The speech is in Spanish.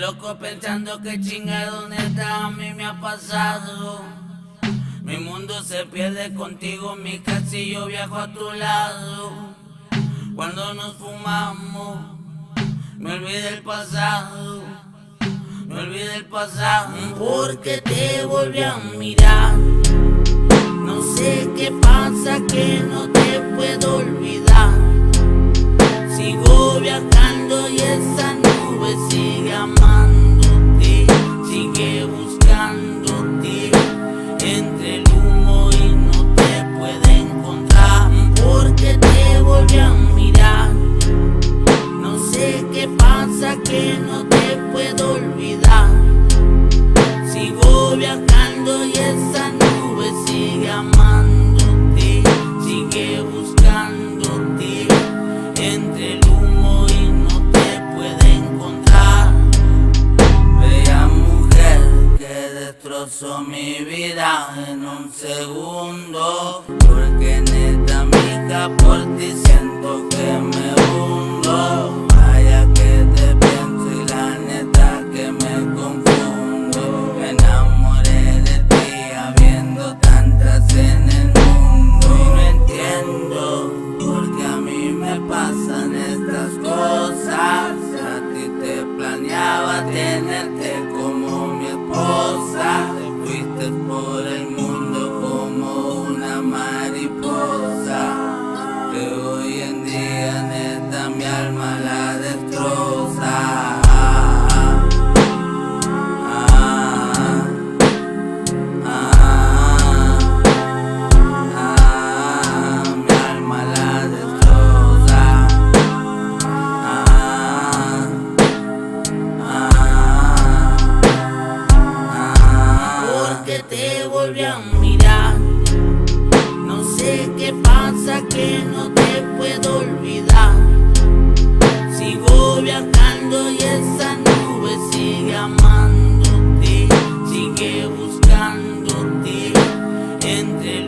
loco pensando que chingado neta a mí me ha pasado. Mi mundo se pierde contigo, mi castillo viajo a tu lado. Cuando nos fumamos, me olvidé el pasado. Me olvidé el pasado porque te volví a mirar. No sé qué pasa que no te puedo olvidar. Sigo viajando y esa qué pasa que no te puedo olvidar. Sigo viajando y esa nube sigue amándote, sigue buscándote entre el humo y no te puede encontrar. Bella mujer que destrozó mi vida en un segundo, porque neta mija por ti siento que me hundo. Mí volví a mirar. No sé qué pasa que no te puedo olvidar. Sigo viajando y esa nube sigue amándote, sigue buscándote entre